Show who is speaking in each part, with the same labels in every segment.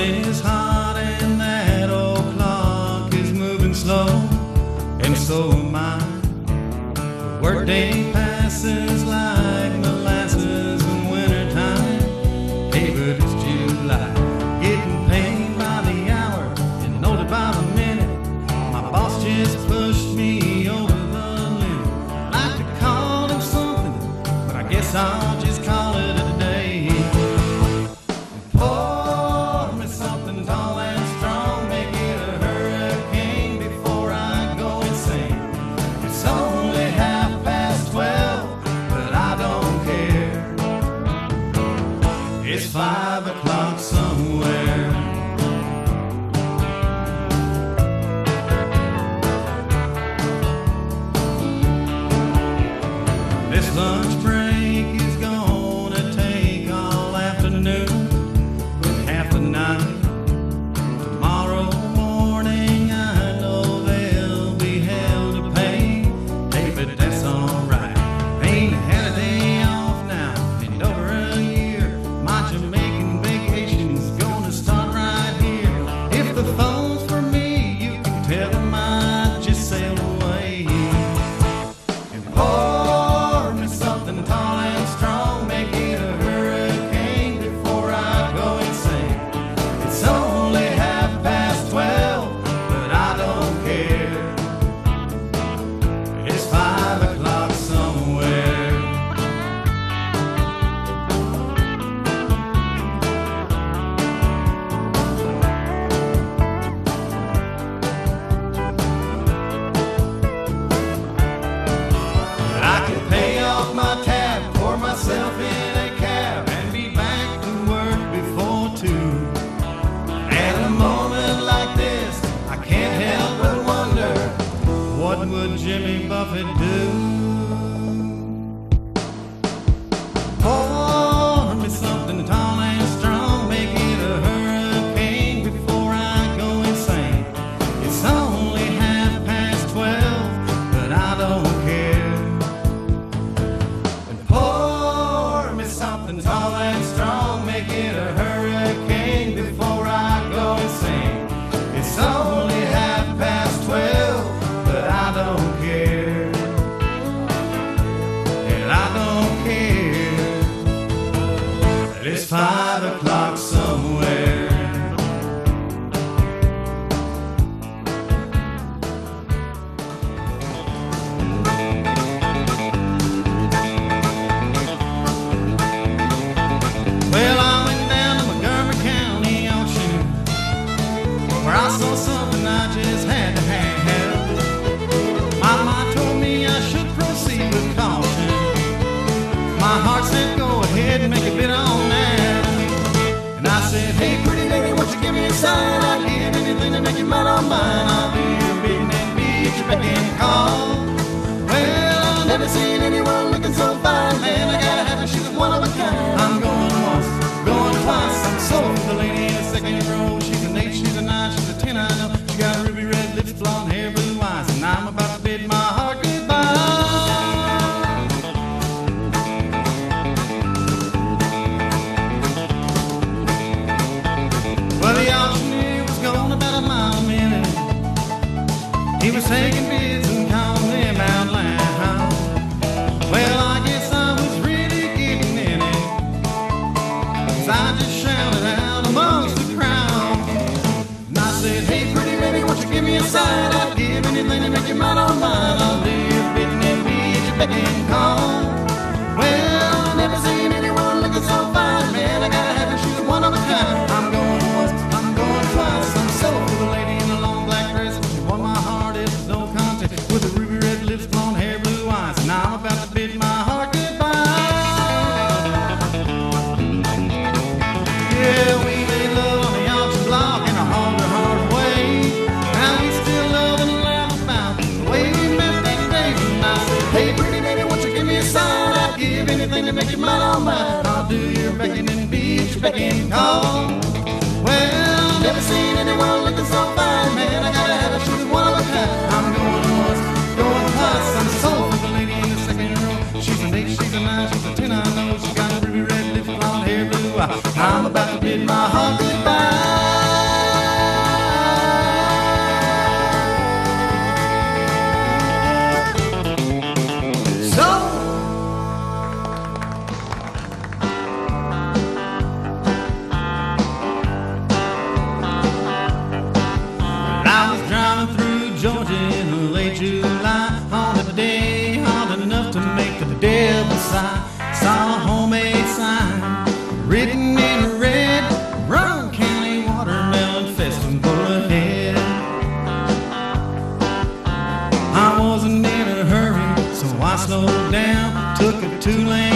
Speaker 1: is hot and that old clock is moving slow, and so am I. The workday passes like lunch break something I just had to have. Told me I should proceed with caution. My heart said, go ahead and make on. And I said, hey, pretty baby, won't you give me a sign? I'd give anything to make you mine on mine. can I know? Got ruby red lips, blonde hair, blue eyes, and I'm about to bid my heart goodbye. Well, the auctioneer was gone about a mile a minute. He was taking inside. I'd give anything to make your mind on mine. I'll do your bidding and be your beck and call. picking on. wild enough to make the devil sigh. Saw a homemade sign written in red. Brown County Watermelon Festival ahead. I wasn't in a hurry, so I slowed down. Took a two-lane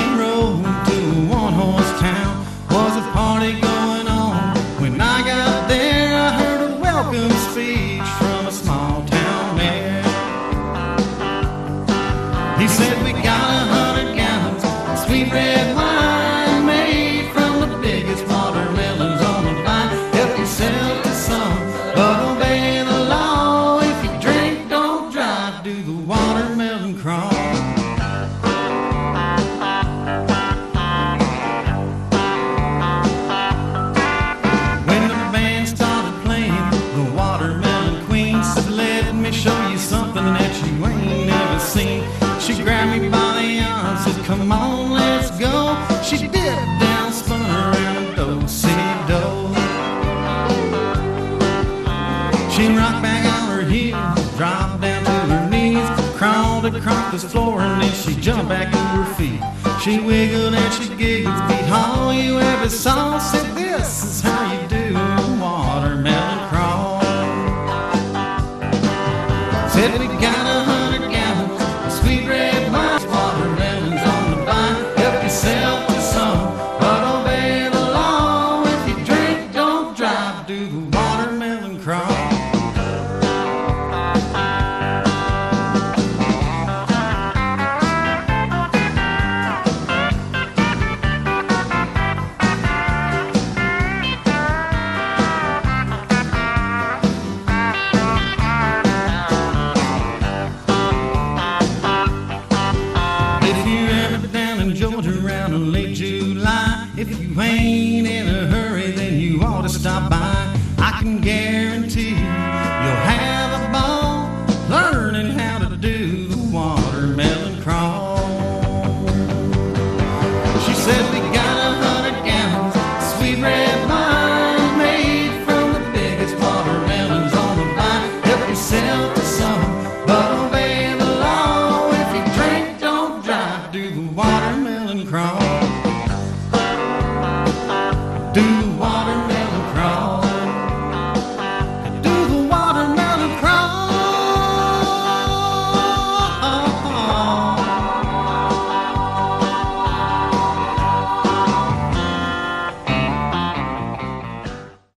Speaker 1: jumped back to her feet. She wiggled and she giggled. game.